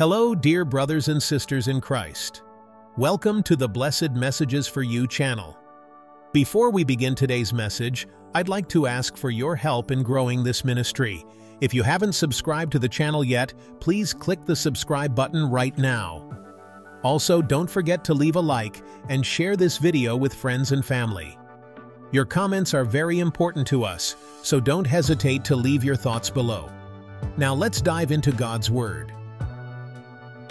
Hello, dear brothers and sisters in Christ. Welcome to the Blessed Messages for You channel. Before we begin today's message, I'd like to ask for your help in growing this ministry. If you haven't subscribed to the channel yet, please click the subscribe button right now. Also, don't forget to leave a like and share this video with friends and family. Your comments are very important to us, so don't hesitate to leave your thoughts below. Now let's dive into God's Word.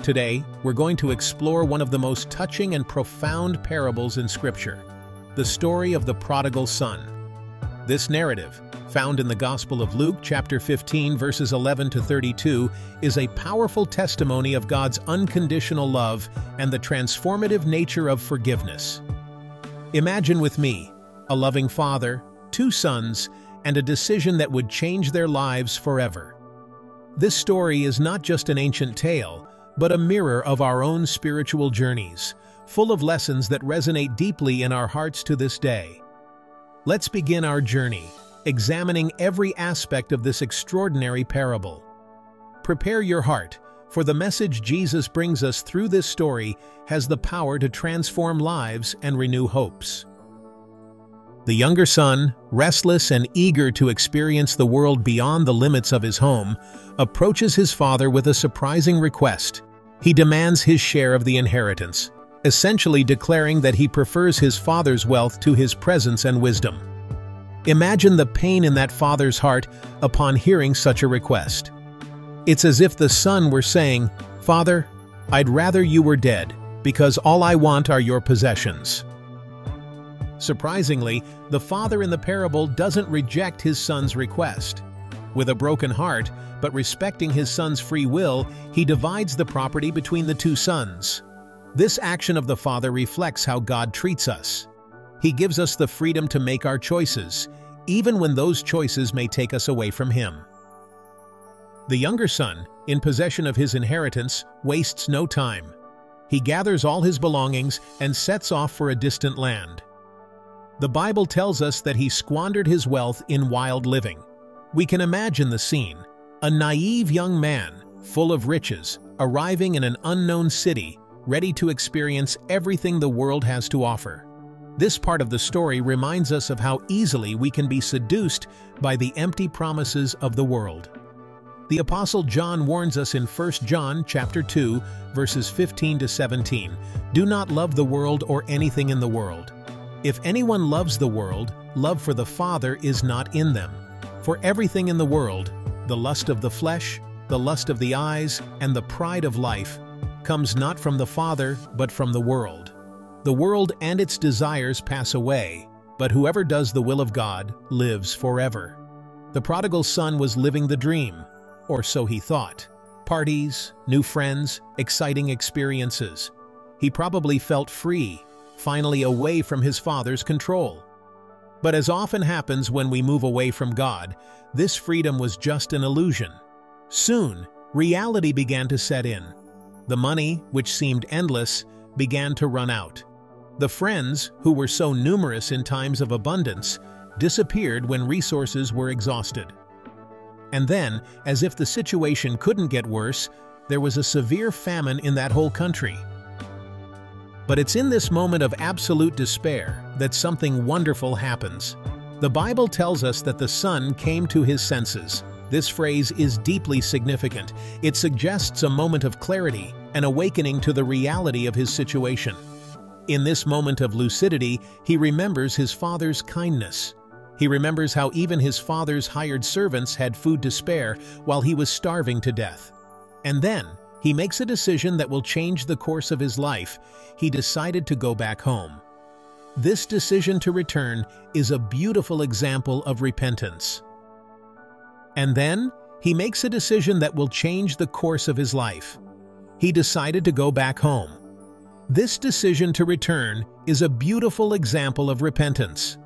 Today, we're going to explore one of the most touching and profound parables in Scripture, the story of the prodigal son. This narrative, found in the Gospel of Luke chapter 15 verses 11 to 32, is a powerful testimony of God's unconditional love and the transformative nature of forgiveness. Imagine with me, a loving father, two sons, and a decision that would change their lives forever. This story is not just an ancient tale, but a mirror of our own spiritual journeys, full of lessons that resonate deeply in our hearts to this day. Let's begin our journey, examining every aspect of this extraordinary parable. Prepare your heart, for the message Jesus brings us through this story has the power to transform lives and renew hopes. The younger son, restless and eager to experience the world beyond the limits of his home, approaches his father with a surprising request. He demands his share of the inheritance, essentially declaring that he prefers his father's wealth to his presence and wisdom. Imagine the pain in that father's heart upon hearing such a request. It's as if the son were saying, Father, I'd rather you were dead, because all I want are your possessions. Surprisingly, the father in the parable doesn't reject his son's request. With a broken heart, but respecting his son's free will, he divides the property between the two sons. This action of the Father reflects how God treats us. He gives us the freedom to make our choices, even when those choices may take us away from Him. The younger son, in possession of his inheritance, wastes no time. He gathers all his belongings and sets off for a distant land. The Bible tells us that he squandered his wealth in wild living. We can imagine the scene. A naive young man, full of riches, arriving in an unknown city, ready to experience everything the world has to offer. This part of the story reminds us of how easily we can be seduced by the empty promises of the world. The Apostle John warns us in 1 John chapter 2, verses 15 to 17, Do not love the world or anything in the world. If anyone loves the world, love for the Father is not in them. For everything in the world, the lust of the flesh, the lust of the eyes, and the pride of life comes not from the Father, but from the world. The world and its desires pass away, but whoever does the will of God lives forever. The prodigal son was living the dream, or so he thought. Parties, new friends, exciting experiences. He probably felt free, finally away from his father's control. But as often happens when we move away from God, this freedom was just an illusion. Soon, reality began to set in. The money, which seemed endless, began to run out. The friends, who were so numerous in times of abundance, disappeared when resources were exhausted. And then, as if the situation couldn't get worse, there was a severe famine in that whole country. But it's in this moment of absolute despair that something wonderful happens. The Bible tells us that the son came to his senses. This phrase is deeply significant. It suggests a moment of clarity, an awakening to the reality of his situation. In this moment of lucidity, he remembers his father's kindness. He remembers how even his father's hired servants had food to spare while he was starving to death. And then, he makes a decision that will change the course of his life. He decided to go back home. This decision to return is a beautiful example of repentance. And then, he makes a decision that will change the course of his life. He decided to go back home. This decision to return is a beautiful example of repentance.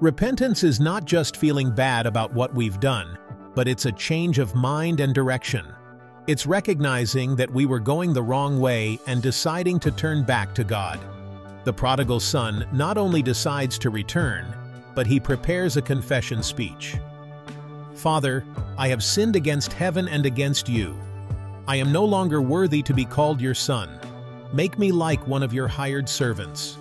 Repentance is not just feeling bad about what we've done, but it's a change of mind and direction. It's recognizing that we were going the wrong way and deciding to turn back to God. The prodigal son not only decides to return, but he prepares a confession speech. Father, I have sinned against heaven and against you. I am no longer worthy to be called your son. Make me like one of your hired servants.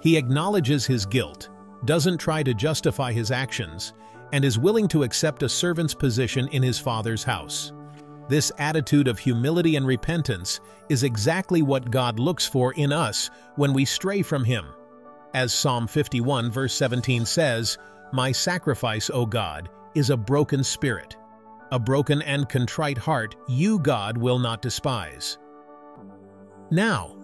He acknowledges his guilt, doesn't try to justify his actions, and is willing to accept a servant's position in his father's house. This attitude of humility and repentance is exactly what God looks for in us when we stray from Him. As Psalm 51 verse 17 says, My sacrifice, O God, is a broken spirit. A broken and contrite heart you, God, will not despise. Now,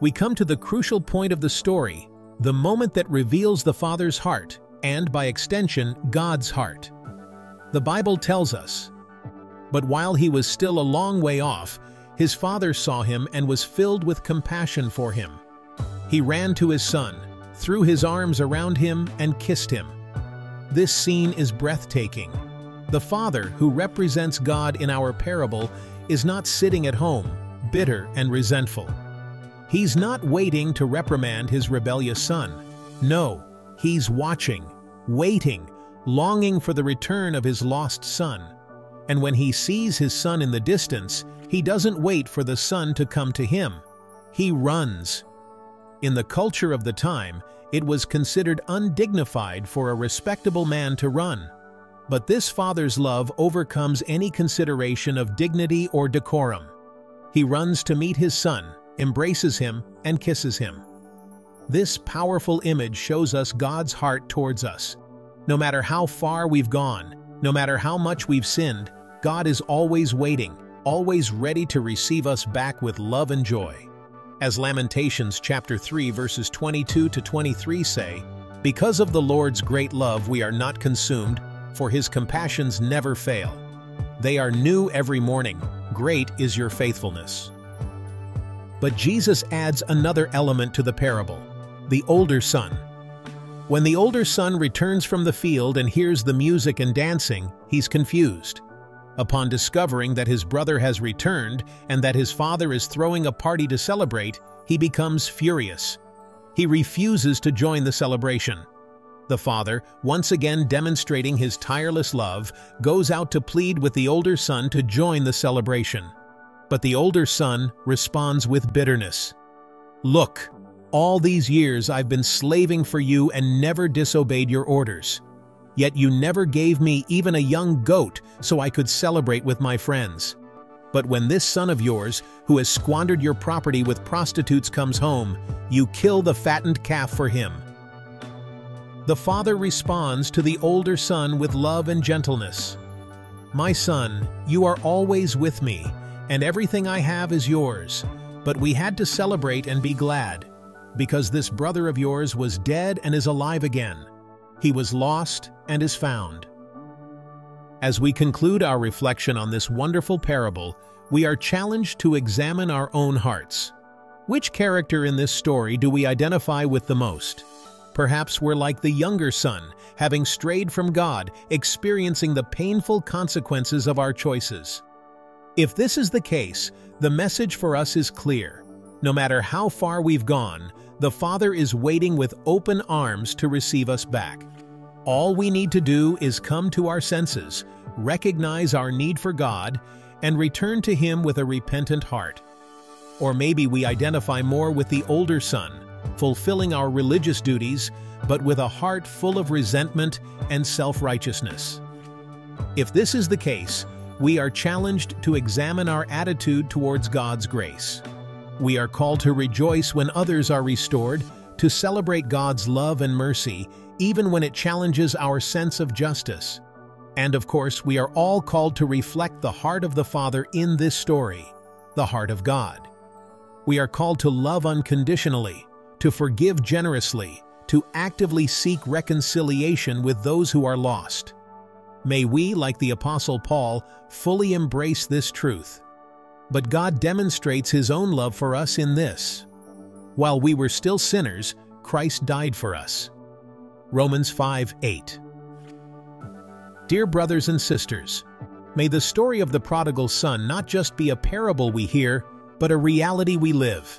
we come to the crucial point of the story, the moment that reveals the Father's heart, and by extension, God's heart. The Bible tells us, but while he was still a long way off, his father saw him and was filled with compassion for him. He ran to his son, threw his arms around him, and kissed him. This scene is breathtaking. The father, who represents God in our parable, is not sitting at home, bitter and resentful. He's not waiting to reprimand his rebellious son. No, he's watching, waiting, longing for the return of his lost son and when he sees his son in the distance, he doesn't wait for the son to come to him. He runs. In the culture of the time, it was considered undignified for a respectable man to run. But this father's love overcomes any consideration of dignity or decorum. He runs to meet his son, embraces him, and kisses him. This powerful image shows us God's heart towards us. No matter how far we've gone, no matter how much we've sinned, God is always waiting, always ready to receive us back with love and joy. As Lamentations chapter 3 verses 22 to 23 say, Because of the Lord's great love we are not consumed, for his compassions never fail. They are new every morning. Great is your faithfulness. But Jesus adds another element to the parable, the older son. When the older son returns from the field and hears the music and dancing, he's confused. Upon discovering that his brother has returned and that his father is throwing a party to celebrate, he becomes furious. He refuses to join the celebration. The father, once again demonstrating his tireless love, goes out to plead with the older son to join the celebration. But the older son responds with bitterness. Look, all these years I've been slaving for you and never disobeyed your orders. Yet you never gave me even a young goat so I could celebrate with my friends. But when this son of yours, who has squandered your property with prostitutes comes home, you kill the fattened calf for him. The father responds to the older son with love and gentleness. My son, you are always with me, and everything I have is yours. But we had to celebrate and be glad, because this brother of yours was dead and is alive again. He was lost and is found. As we conclude our reflection on this wonderful parable, we are challenged to examine our own hearts. Which character in this story do we identify with the most? Perhaps we're like the younger son, having strayed from God, experiencing the painful consequences of our choices. If this is the case, the message for us is clear. No matter how far we've gone, the Father is waiting with open arms to receive us back. All we need to do is come to our senses, recognize our need for God, and return to Him with a repentant heart. Or maybe we identify more with the older son, fulfilling our religious duties, but with a heart full of resentment and self-righteousness. If this is the case, we are challenged to examine our attitude towards God's grace. We are called to rejoice when others are restored, to celebrate God's love and mercy, even when it challenges our sense of justice. And of course, we are all called to reflect the heart of the Father in this story, the heart of God. We are called to love unconditionally, to forgive generously, to actively seek reconciliation with those who are lost. May we, like the Apostle Paul, fully embrace this truth. But God demonstrates His own love for us in this. While we were still sinners, Christ died for us. Romans 5 8. Dear brothers and sisters, may the story of the prodigal son not just be a parable we hear, but a reality we live.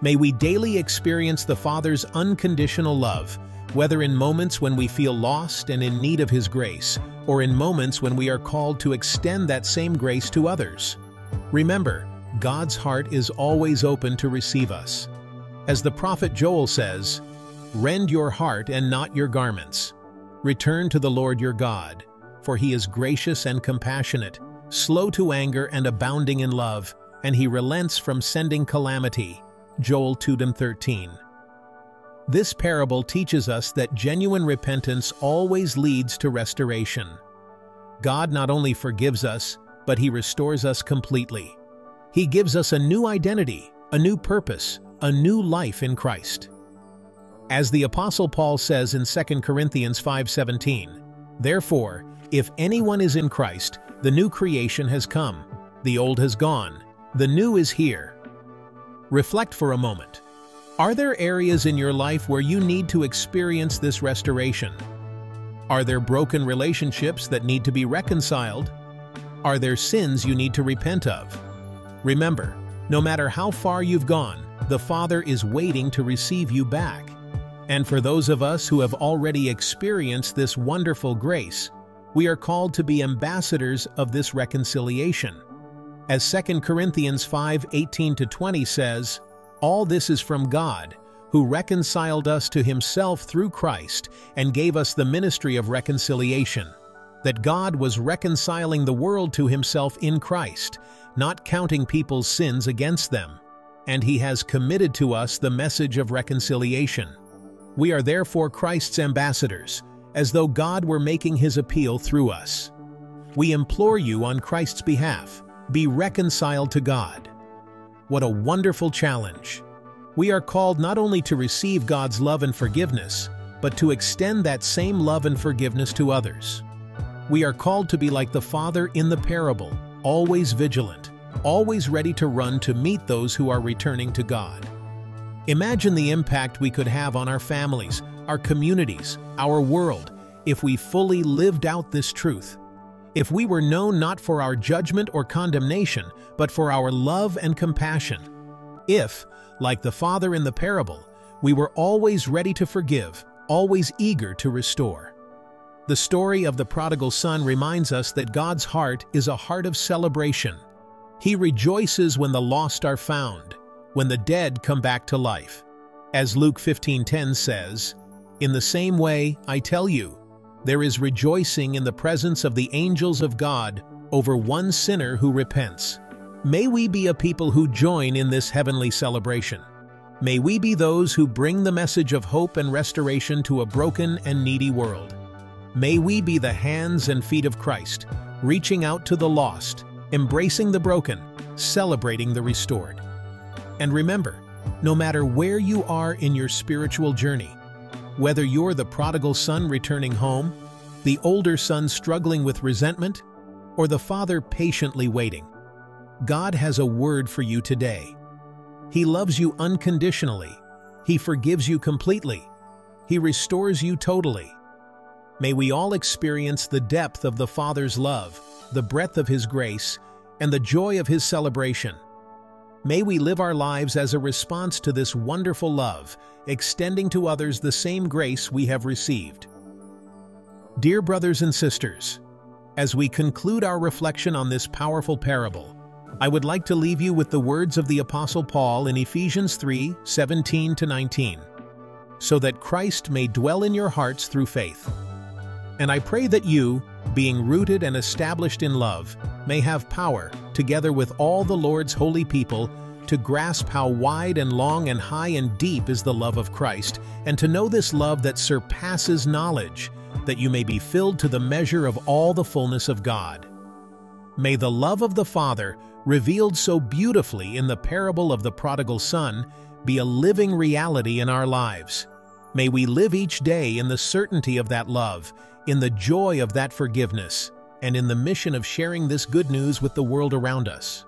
May we daily experience the Father's unconditional love, whether in moments when we feel lost and in need of His grace, or in moments when we are called to extend that same grace to others. Remember, God's heart is always open to receive us. As the prophet Joel says, Rend your heart and not your garments. Return to the Lord your God, for he is gracious and compassionate, slow to anger and abounding in love, and he relents from sending calamity. Joel 2:13. This parable teaches us that genuine repentance always leads to restoration. God not only forgives us, but he restores us completely. He gives us a new identity, a new purpose, a new life in Christ. As the Apostle Paul says in 2 Corinthians 5.17, Therefore, if anyone is in Christ, the new creation has come, the old has gone, the new is here. Reflect for a moment. Are there areas in your life where you need to experience this restoration? Are there broken relationships that need to be reconciled? Are there sins you need to repent of? Remember, no matter how far you've gone, the Father is waiting to receive you back. And for those of us who have already experienced this wonderful grace, we are called to be ambassadors of this reconciliation. As 2 Corinthians 5 18-20 says, All this is from God, who reconciled us to himself through Christ and gave us the ministry of reconciliation that God was reconciling the world to himself in Christ, not counting people's sins against them, and he has committed to us the message of reconciliation. We are therefore Christ's ambassadors, as though God were making his appeal through us. We implore you on Christ's behalf, be reconciled to God. What a wonderful challenge! We are called not only to receive God's love and forgiveness, but to extend that same love and forgiveness to others. We are called to be like the Father in the parable, always vigilant, always ready to run to meet those who are returning to God. Imagine the impact we could have on our families, our communities, our world, if we fully lived out this truth. If we were known not for our judgment or condemnation, but for our love and compassion. If, like the Father in the parable, we were always ready to forgive, always eager to restore. The story of the prodigal son reminds us that God's heart is a heart of celebration. He rejoices when the lost are found, when the dead come back to life. As Luke 15.10 says, In the same way, I tell you, there is rejoicing in the presence of the angels of God over one sinner who repents. May we be a people who join in this heavenly celebration. May we be those who bring the message of hope and restoration to a broken and needy world. May we be the hands and feet of Christ, reaching out to the lost, embracing the broken, celebrating the restored. And remember, no matter where you are in your spiritual journey, whether you're the prodigal son returning home, the older son struggling with resentment, or the father patiently waiting, God has a word for you today. He loves you unconditionally. He forgives you completely. He restores you totally. May we all experience the depth of the Father's love, the breadth of His grace, and the joy of His celebration. May we live our lives as a response to this wonderful love, extending to others the same grace we have received. Dear brothers and sisters, as we conclude our reflection on this powerful parable, I would like to leave you with the words of the Apostle Paul in Ephesians 3 17 19, so that Christ may dwell in your hearts through faith. And I pray that you, being rooted and established in love, may have power, together with all the Lord's holy people, to grasp how wide and long and high and deep is the love of Christ, and to know this love that surpasses knowledge, that you may be filled to the measure of all the fullness of God. May the love of the Father, revealed so beautifully in the parable of the prodigal son, be a living reality in our lives. May we live each day in the certainty of that love, in the joy of that forgiveness, and in the mission of sharing this good news with the world around us.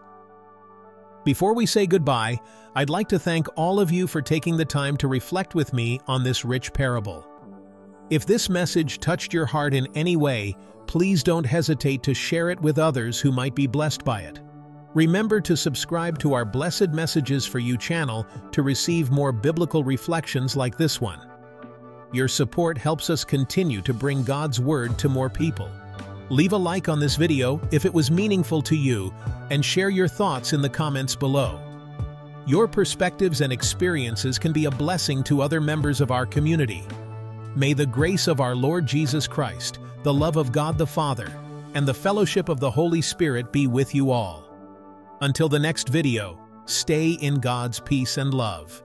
Before we say goodbye, I'd like to thank all of you for taking the time to reflect with me on this rich parable. If this message touched your heart in any way, please don't hesitate to share it with others who might be blessed by it. Remember to subscribe to our Blessed Messages for You channel to receive more biblical reflections like this one. Your support helps us continue to bring God's Word to more people. Leave a like on this video if it was meaningful to you and share your thoughts in the comments below. Your perspectives and experiences can be a blessing to other members of our community. May the grace of our Lord Jesus Christ, the love of God the Father, and the fellowship of the Holy Spirit be with you all. Until the next video, stay in God's peace and love.